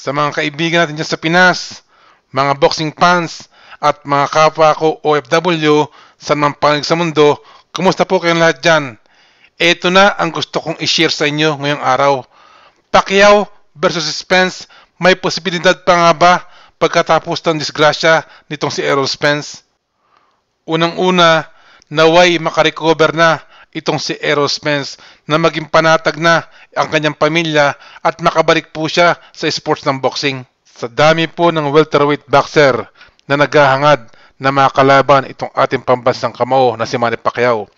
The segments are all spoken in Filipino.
Sa mga kaibigan natin dyan sa Pinas, mga boxing fans, at mga kapwa ko OFW sa mga panig sa mundo, kumusta po kayong lahat dyan? Ito na ang gusto kong i-share sa inyo ngayong araw. Pacquiao versus Spence, may posibilidad pa nga ba pagkatapos ng disgrasya nitong si Errol Spence? Unang-una, naway makarecover na itong si Errol Spence na maging panatag na ang kanyang pamilya at makabalik po siya sa sports ng boxing. Sa dami po ng welterweight boxer na naghahangad na makalaban itong ating pambansang kamao na si Manny Pacquiao.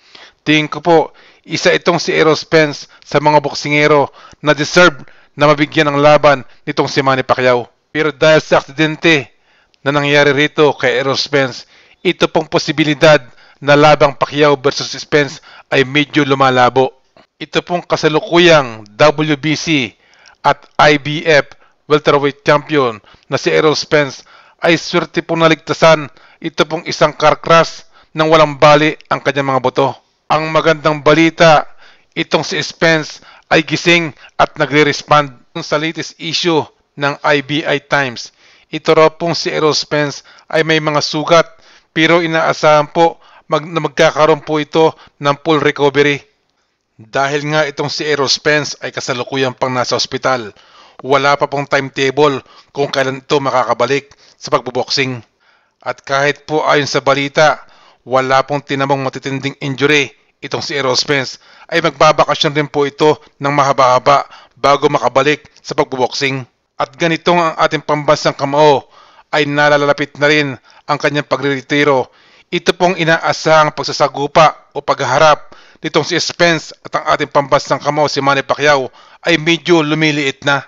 Tingin ko po, isa itong si Errol Spence sa mga boksingero na deserve na mabigyan ng laban nitong si Manny Pacquiao. Pero dahil sa aksidente na nangyari rito kay Errol Spence, ito pong posibilidad na labang Pacquiao versus Spence ay medyo lumalabo. Ito pong kasalukuyang WBC at IBF welterweight champion na si Errol Spence ay swerte pong naligtasan ito pong isang car crash nang walang bali ang kanyang mga buto. Ang magandang balita, itong si Spence ay gising at nagre-respond sa latest issue ng IBI Times. Ito raw pong si Errol Spence ay may mga sugat pero inaasahan po mag, na magkakaroon po ito ng full recovery. Dahil nga itong si Errol Spence ay kasalukuyang pang nasa ospital, wala pa pong timetable kung kailan ito makakabalik sa pagboboxing. At kahit po ayon sa balita, wala pong tinamong matitinding injury itong si Errol Spence ay magbabakasyon rin po ito ng mahaba-haba bago makabalik sa pagboboxing. At ganitong ang ating pambansang kamao ay nalalapit na rin ang kanyang pagre-retiro. Ito pong inaasahang pagsasagupa o pagharap nitong si Spence at ang ating pambansang kamao si Manny Pacquiao ay medyo lumiliit na.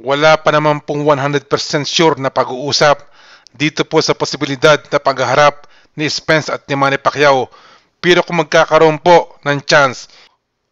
Wala pa naman pong 100% sure na pag-uusap dito po sa posibilidad na pagharap ni Spence at ni Manny Pacquiao. Pero kung magkakaroon po ng chance,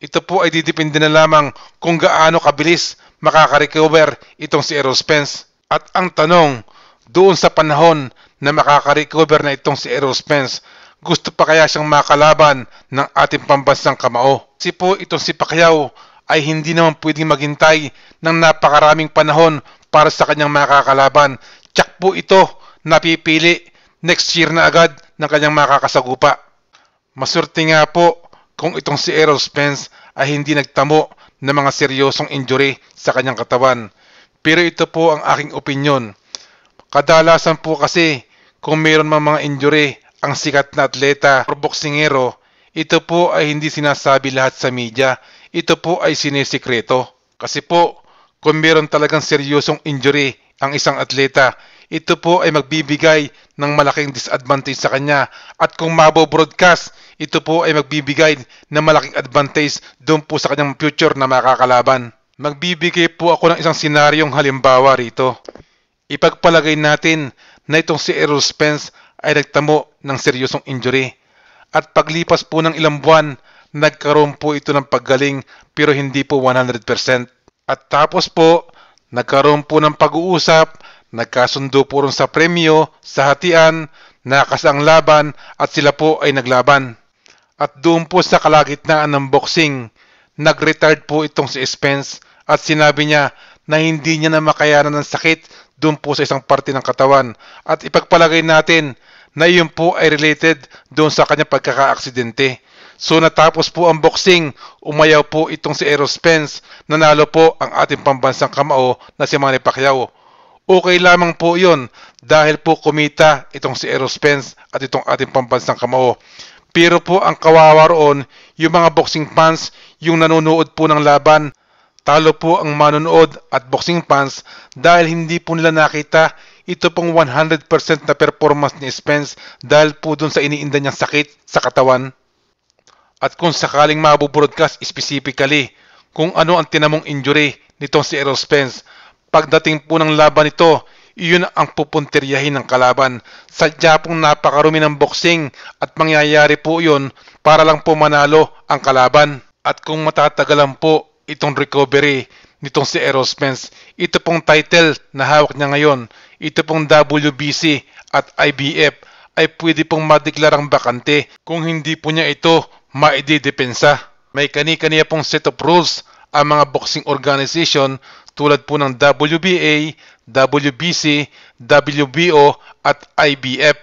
ito po ay didepende na lamang kung gaano kabilis makaka-recover itong si Errol Spence. At ang tanong, doon sa panahon na makaka-recover na itong si Errol Spence, gusto pa kaya siyang makalaban ng ating pambansang kamao? Kasi po itong si Pacquiao ay hindi naman pwedeng maghintay ng napakaraming panahon para sa kanyang makakalaban. Tsak po ito napipili next year na agad ng kanyang makakasagupa. Maswerte nga po kung itong si Errol Spence ay hindi nagtamo ng mga seryosong injury sa kanyang katawan. Pero ito po ang aking opinion. Kadalasan po kasi kung mayroon mang mga injury ang sikat na atleta o boksingero, ito po ay hindi sinasabi lahat sa media ito po ay sinisikreto. Kasi po, kung meron talagang seryosong injury ang isang atleta, ito po ay magbibigay ng malaking disadvantage sa kanya. At kung mabo-broadcast, ito po ay magbibigay ng malaking advantage doon po sa kanyang future na makakalaban. Magbibigay po ako ng isang senaryong halimbawa rito. Ipagpalagay natin na itong si Errol Spence ay nagtamo ng seryosong injury. At paglipas po ng ilang buwan, nagkaroon po ito ng paggaling pero hindi po 100%. At tapos po, nagkaroon po ng pag-uusap, nagkasundo po rin sa premyo, sa hatian, nakas ang laban at sila po ay naglaban. At doon po sa kalagitnaan ng boxing, nag-retired po itong si Spence at sinabi niya na hindi niya na makayanan ng sakit doon po sa isang parte ng katawan. At ipagpalagay natin na iyon po ay related doon sa kanyang pagkakaaksidente. So natapos po ang boxing, umayaw po itong si Errol Spence, nanalo po ang ating pambansang kamao na si Manny Pacquiao. Okay lamang po yon dahil po kumita itong si Errol Spence at itong ating pambansang kamao. Pero po ang kawawa roon, yung mga boxing fans, yung nanonood po ng laban, talo po ang manonood at boxing fans dahil hindi po nila nakita ito pong 100% na performance ni Spence dahil po dun sa iniinda niyang sakit sa katawan. At kung sakaling mabubroadcast specifically kung ano ang tinamong injury nitong si Errol Spence, pagdating po ng laban nito, iyon ang pupuntiryahin ng kalaban. Sadya pong napakarumi ng boxing at mangyayari po iyon para lang po manalo ang kalaban. At kung matatagalan po itong recovery nitong si Errol Spence, ito pong title na hawak niya ngayon, ito pong WBC at IBF ay pwede pong madeklarang bakante kung hindi po niya ito maididepensa. May kani-kaniya pong set of rules ang mga boxing organization tulad po ng WBA, WBC, WBO at IBF.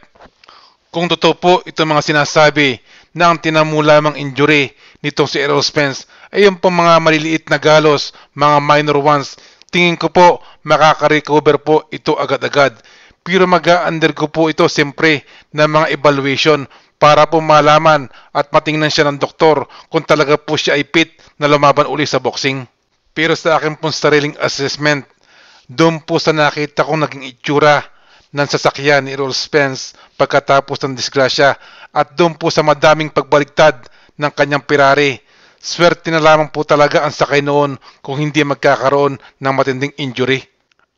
Kung totoo po itong mga sinasabi na ang tinamu lamang injury nitong si Errol Spence ay yung po mga maliliit na galos, mga minor ones, tingin ko po makaka-recover po ito agad-agad. Pero mag-undergo po ito siyempre ng mga evaluation para po malaman at matingnan siya ng doktor kung talaga po siya ay fit na lumaban uli sa boxing. Pero sa akin pong sariling assessment, doon po sa nakita kong naging itsura ng sasakyan ni Errol Spence pagkatapos ng disgrasya at doon po sa madaming pagbaliktad ng kanyang Ferrari. Swerte na lamang po talaga ang sakay noon kung hindi magkakaroon ng matinding injury.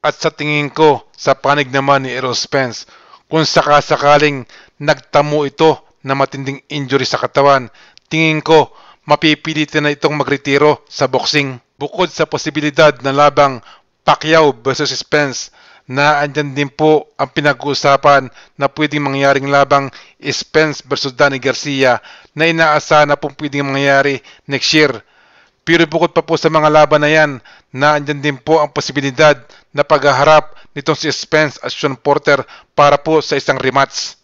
At sa tingin ko, sa panig naman ni Errol Spence, kung sakasakaling nagtamo ito na matinding injury sa katawan, tingin ko mapipilitan na itong magretiro sa boxing. Bukod sa posibilidad na labang Pacquiao versus Spence na andyan din po ang pinag-uusapan na pwedeng mangyaring labang Spence versus Danny Garcia na inaasahan na pong pwedeng mangyari next year. Pero bukod pa po sa mga laban na yan, na andyan din po ang posibilidad na paghaharap nitong si Spence at Sean Porter para po sa isang rematch.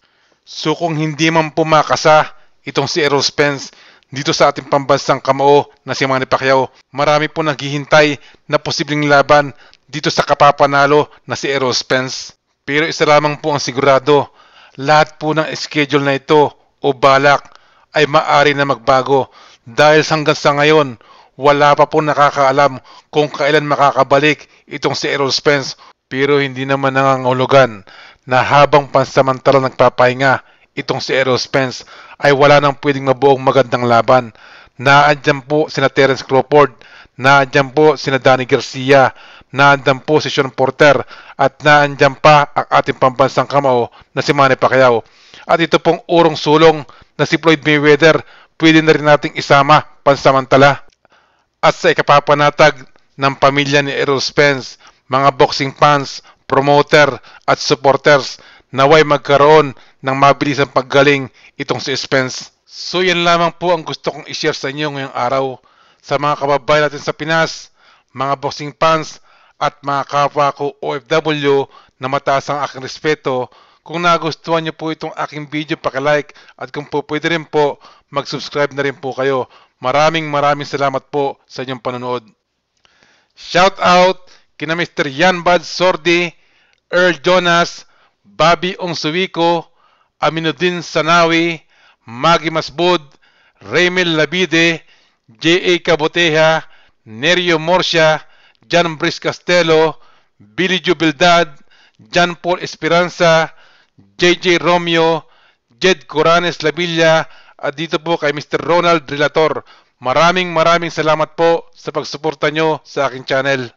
So kung hindi man po makasa itong si Errol Spence, dito sa ating pambansang kamao na si Manny Pacquiao, marami po naghihintay na posibleng laban dito sa kapapanalo na si Errol Spence. Pero isa lamang po ang sigurado, lahat po ng schedule na ito o balak ay maari na magbago dahil hanggang sa ngayon wala pa po nakakaalam kung kailan makakabalik itong si Errol Spence pero hindi naman nangangulugan na habang pansamantalang nagpapahinga itong si Errol Spence ay wala nang pwedeng mabuong magandang laban. Naandyan po sina Terence Crawford, naandyan po sina Danny Garcia, naandyan po si Sean Porter, at naandyan pa ang ating pambansang kamao na si Manny Pacquiao. At ito pong urong sulong na si Floyd Mayweather, pwede na rin nating isama pansamantala. At sa ikapapanatag ng pamilya ni Errol Spence, mga boxing fans, promoter at supporters, naway magkaroon ng mabilisang paggaling itong si Spence. So yan lamang po ang gusto kong i-share sa inyo ngayong araw sa mga kababayan natin sa Pinas, mga boxing fans at mga kapwa ko OFW na mataas ang aking respeto. Kung nagustuhan niyo po itong aking video, pakilike at kung po pwede rin po, mag-subscribe na rin po kayo. Maraming maraming salamat po sa inyong panonood. Shout out kina Mr. Yan Bad Sordi, Earl Jonas, Bobby Ongsuwiko, Aminuddin Sanawi, Magi Masbud, Raymel Labide, J.A. Caboteja, Nerio Morsia, John Brice Castelo, Billy Jubildad, John Paul Esperanza, J.J. Romeo, Jed Coranes Labilla, at dito po kay Mr. Ronald Relator. Maraming maraming salamat po sa pagsuporta nyo sa aking channel.